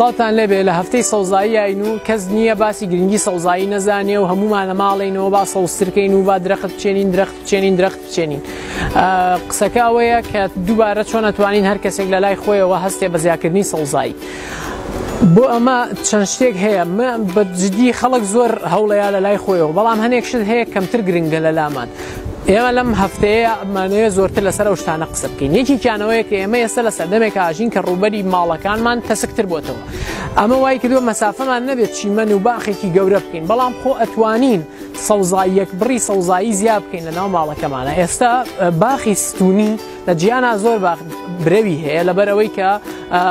سڵاتان لەبێ لە هەفتەی سەوزایی ئاین و کەس نییە باسی گرنگی سەوزایی نەزانێ و هەمومانە ماڵینەوە با سەوسرکەین و با درەخت بچێنین درەخت بچێنین درەخت بچێنین قسەکەوەیە کە دووبارە چۆن ئەتوانین هەر کەسێک لە لای خۆیەوە هەستێ بەزیاکردنی سەوزایی. بۆ ئەمە چەند شتێک هەیە بە جدی خەڵک زۆر هەوڵەیە لە لای خۆیەوە بەڵام هەنێک شت هەیە کەمتر گرنگە لە لامان ئێمە لەم هەفتەیە ئەمانەیە زۆرتر لەسەر ئەو شتانە قسە بکەین یەکی جانەوەی کە ئێمە ئێستا لە سەردەمێک ئاژین کە ڕوبەری ماڵەکانمان تەسکتر بۆتەوە ئەمە وای کردووە مەسافەمان نەبێت چیمەن و باخێکی گەورە بکەین بەڵام خۆ ئەتوانین سەوزاییەک بڕی سەوزایی زیاب بکەین لە ناو ماڵەکەمانە ئێستا باخی ستونی لە جیانە زۆر برەوی هەیە لەبەرەوەی کە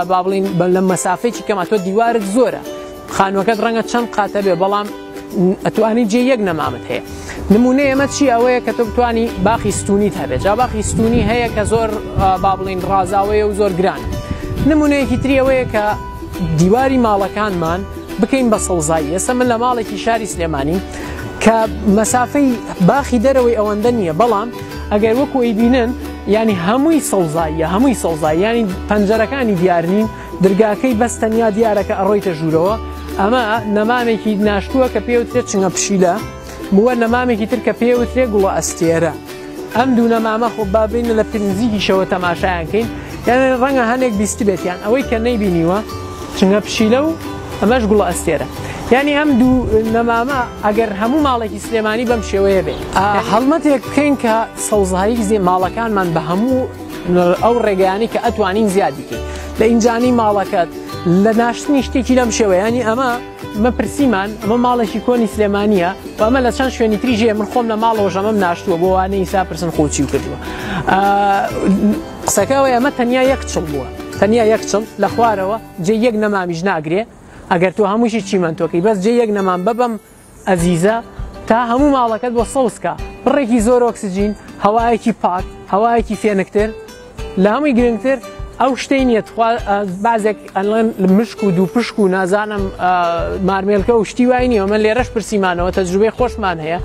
با بڵین لە مەسافێکی کەماتۆ دیوارت زۆرە خانوەکەت ڕەنگە چەند قاتە بێ بەڵام ئەتوانی جێ یەک نەمامت هەیە نمونە ئێمە چی ئەوەیە کە تۆ بتانی باخی ستونیت هەبێت جا باخی ستونی هەیە کە زۆر با بڵین ڕازاوەیە و زۆر گران نمونەیەکی تریەوەیە کە دیواری ماڵەکانمان بکەین بە سەڵزایی ئێستا من لە ماڵێکی شاری سلێمانی کە مەسافەی باخی دەرەوەی ئەوەندە نییە بەڵام ئەگەر وەکو ئەیبینن ینی هەمووی سەڵزاییە هەمووی سەڵزای ینی پەنجەرەکانی دیارنین درگاکەی بەستەنیا دیارەکە ئەڕۆیتە ژوورەوە ئەمە نەمامێکی ناشتووە کە پێوترێت چنگە پشیلە بووە نەمامێکی تر کە پێوترێ گوڵە ئەستێرە ئەم دوو نەمامە خۆ بابینە لە پنزیکی شەوە تەماشایانکەین یان ڕەنگە هەنێک بیستی بێتیان ئەوەی کە نەیبینیوە چنگە پشیلە و ئەمەش گوڵە ئەستێرە ینی ئەم دوو نەمامە ئەگەر هەموو ماڵێکی سلێمانی بەم شێوەیە بێت هەڵمەتێک بکەین کە سەوزهایی زیێ ماڵەکانمان بە هەموو ئەو ڕێگەیانی کە ئەتوانین زیاد بکەین. لە ئینجانی ماڵەکەت لە ناشتنی شتێکی لەم شێوەیانی ئەمە مەپرسیمان ئەمە ماڵێکی کۆنی سلێمانە و ئەمە لە چەند شوێنی تریژێ من خۆم لە ماڵەوە ژەمەم ناشتووە بۆ وانە ئیسا پرسن خۆچی کردووە قسەکەەوەی ئەمە تەنیا یەک چڵ بووە تەنیا یەک چڵ لە خوارەوە جێ یەک نەمامیش ناگرێ ئەگەر تۆ هەمووشی چیمەندۆکەی بەس جێ یەک نەمان ببەم ئەزیزە تا هەموو ماڵەکەت بۆ سەوسکە بڕێکی زۆر ئۆکسسیجین هەوایەکی پاک هەوایەکی فێنکتر لە هەمووی گرنگتر ئەو شتەی نیە بازێک ئەلەن مشک و دوو پشک و نازانم مارمێلکە و شتی وای نیە من لێرەش پرسیمانەوە تەجروبێ خۆشمان هەیە.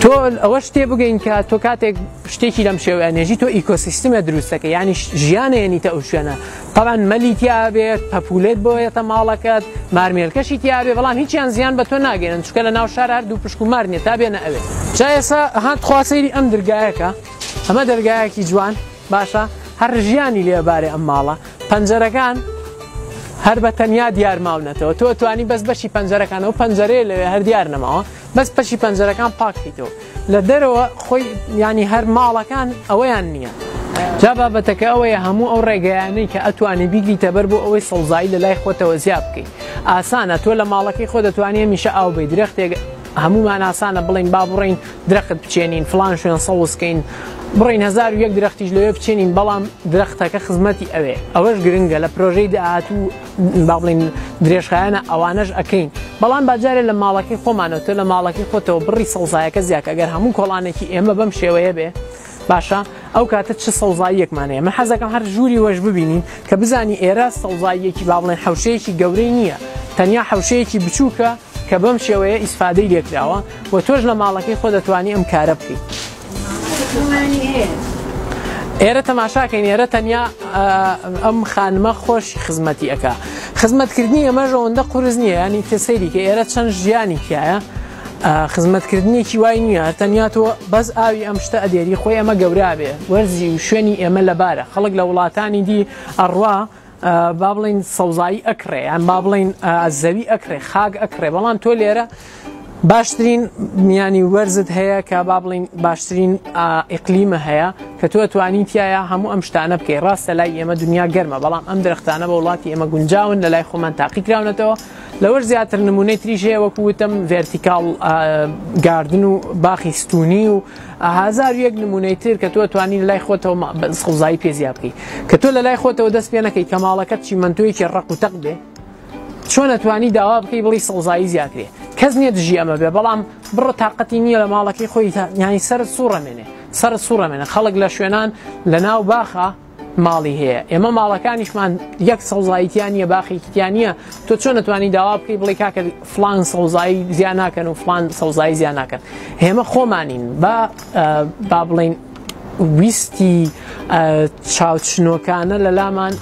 تۆ ئەوە شتێ بگەین کە تۆ کاتێک شتێکی لەم شێوانێژی تۆ ئیکۆسیستمە دروستەکە ینی ژیانێنی تە ئەو شوێنە تەوان مەلی تیاابێت پەپولێت بۆیەتە ماڵەکەت مارمێلکەشی تیاابێ بەڵام هیچیان زیان بە تۆ ناگەێنن چکە لە ناو شار هەردوو پشکومار نیە تا بێنە ئەوێت چا ئێسا هاات خواسەیری ئەم دەرگایەکە ئەمە دەرگایەکی جوان باشە هەر ژیانی لێبارێ ئەم ماڵە پەنجەرەکان هەر بە تەنیا دیار ماونەتەوە تۆ توانی بەس بەشی پەنجەرەکانەوە پەنجەرێ لەوێ هەر دیار نەماوە بەس پەشی پەنجەرەکان پاکیتەوە لە دەرەوە خۆی ینی هەر ماڵەکان ئەوەیان نییە جا بابەتەکە ئەوەیە هەموو ئەو ڕێگەیانەی کە ئەتوانی بیگیتە بەر بۆ ئەوەی سەڵزایی لە لای خۆتەوە زیاب بکەیت ئاسانە تۆ لە ماڵەکەی خۆ دەتوانێت میشە ئاو بی درەختێک هەمومان ئاسانە بڵین با بڕین درەخت بچێنین فلان شوێن سەوزکەین بڕین هزار و یەک درختیش لەوێ بچێنین بەڵام درەختەکە خزمەتی ئەوێ ئەوەش گرنگە لە پرۆژەی داهات و با بڵین درێژخایانە ئەوانەش ئەەکەین بەڵام باجارێ لە ماڵەکەی خۆمانەوە لە ماڵەکەی خۆتەوە بڕی سەوزایەکە زیاکە ئەگەر هەموو کۆڵانێکی ئێمە بەم شێوەیە بێ باشە ئەو کاتە چه سەوزاییەکمانەیە من حەزەکەم هەر ژووری وەش ببینین کە بزانی ئێرە سەوزاییەکی با بڵێن حوشەیەکی گەورەی نییە تەنیا حوشەیەکی بچووکە کە بەم شێوەیە ئیسفادەی لێکراوە و تۆش لە ماڵەکەی خۆ دەتوانانی ئەم کارە بکەیت ئێرە تەماشاکەین ئێرە تەنیا ئەم خانمە خۆشی خزمەتی ئەکا خزمەتکردنی ئەمە ژەوەندە قرز نییە ینی تێسەیری کە ئێرە چەند ژیانی تایە خزمەتکردنیێکی وای نییە هەرتەنیا تۆ بەس ئاوی ئەم شتە ئەدێری خۆی ئەمە گەورابێ وەرزی و شوێنی ئێمە لەبارە خەڵک لە وڵاتانی دی ئەڕوا با بڵین سەوزایی ئەکرێ ئەم با بڵین زەوی ئەکرێ خاک ئەکرێ بەڵام تۆ لێرە باشترین میانی وەرزت هەیە کە با بڵین باشترین ئیقلیمە هەیە کە توە توانی تایە هەموو ئەم شتانە بکەی ڕاستە لای ئێمە دنیا گەرمە بەڵام ئەم درختانە بە وڵاتی ئێمە گونجاون لە لای خۆمان تاقیراونەتەوە لەوە زیاتر نمونەی تریژەیە وەکووتم ڤرتیکال گاردن و باخی ستونی و هزار یەک نمونەی تر کە توە توانی لای خۆتەوە سخزایی پێزیاب بکەی کە تۆ لە لای خۆتەوە دەست پێ نەکەی کە ماڵەکەت چی منتۆیکی ڕق و تەق بێ چۆن نتوانی داوا بکەی بڵی سەڵزایی زیاترێ کەس نییە دژی ئەمە بێ بەڵام بڕە تااقەتی نییە لە ماڵەکەی خۆی ینی سەر سوورەمێنێ سەر سوورەمێنە خەڵک لە شوێنان لە ناو باخە ماڵی هەیە ئێمە ماڵەکانیشمان یەک سەوزاییان نیە باخیکیان نییە تۆ چۆن نتوانانی داوا بکەی بڵی کاکە فلان سەوزایی زیان ناکەن و فلان سەوزایی زیان ناکەن هێمە خۆمانین با با بڵین ویستی چاوچنۆکانە لە لامان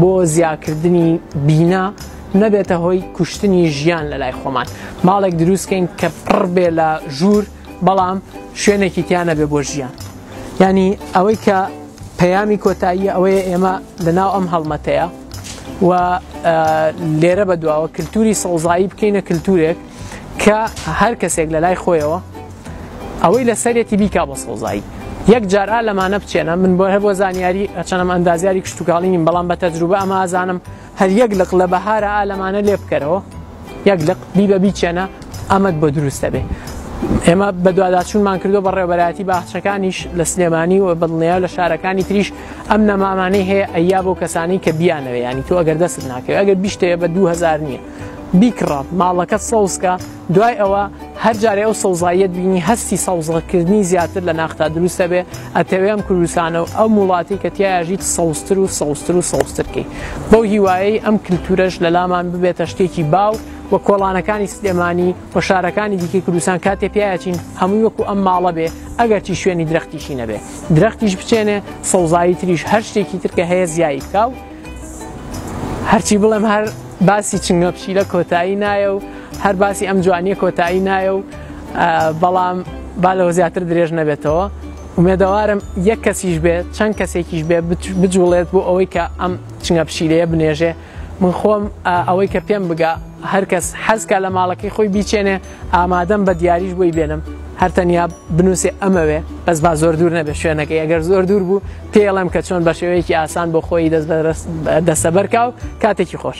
بۆ زیاکردنی بینا نەبێتە هۆی کوشتنی ژیان لە لای خۆمان ماڵێک دروستکەین کە پڕ بێ لە ژوور بەڵام شوێنێکی تیانە بێ بۆ ژیان ینی ئەوەی کە پەیامی کۆتایی ئەوەیە ئێمە لەناو ئەم هەڵمەتەیە و لێرە بە دواوە کللتوری سەڵزایی بکەینە کللتورێک کە هەر کەسێک لە لای خۆیەوە ئەوەی لە سەرێتی بیکا بە سەڵزایی یەک جارا لەمانە بچێنە من بۆ هەر بۆ زانیاری ئەچەنەم ئەندازیاری کشتتوگاڵی نیم بەڵام بە تەجروبە ئەمازانم هەر یەک لق لە بەهارە ئالەمانە لێ بکەرەوە یەک لق بیبە بیچێنە ئەمەد بە دروستە بێ ئێمە بە دوواداچونمان کردو بە ڕێبەتی باخچەکانیش لە سلێمانی و بڵنیا لە شارەکانی تریش ئەم نەمامانەی هەیە ئەیا بۆ کەسانی کە بیانەوە ینی تو ئەگەر دەست ناکەوێت ئەگەر بیشتەیە بە 2000 نییە بیکڕات ماڵەکە سەوسکە دوای ئەوە هەر جارێ ئەو سەوزایەت بینی هەستی ساوزەکردنی زیاتر لە ناختا دروستە بێ ئەتەوێم کوردستانە و ئەم وڵاتی کە تیاژیت سەوستر و سەوستر و سەوسترکەی بەو هیوایی ئەم کللتورەش لە لامان ببێتە شتێکی باو وە کۆڵانەکانی سلێمانی وە شارەکانی دیکەی کوردستان کاتێ پیاچین هەمووی وەکو ئەم ماڵە بێ ئەگەرچی شوێنی درختیشی نەبێ درختیش بچێنێ سەوزایی تریش هەر شتێکی ترکە هەیە زیایی کاو هەرچی بڵێم هەر باسی چنگە پشیلە کۆتایی نایە و هەر باسی ئەم جوانی کۆتایی نایە و بەڵام با لەەوە زیاتر درێژ نەبێتەوە ومێدەوارم یەک کەسیش بێت چەند کەسێکیش بێ بجوڵێت بۆ ئەوەی کە ئەم چنگە پشیلەیە بنێژێ من خۆم ئەوەی کە پێم بگا هەرکەس حەزکە لە ماڵەکەی خۆی بیچێنێ ئامادەم بە دیاریش بۆی بێنم هەرتەنیا بنووسێ ئەمەوێ بەس با زۆر دوور نەبێ شوێنەکەی ئەگەر زۆر دوور بوو پێڵم کە چۆن بە شێوەیەکی ئاسان بۆ خۆی دەستبەرکاو کاتێکی خۆش.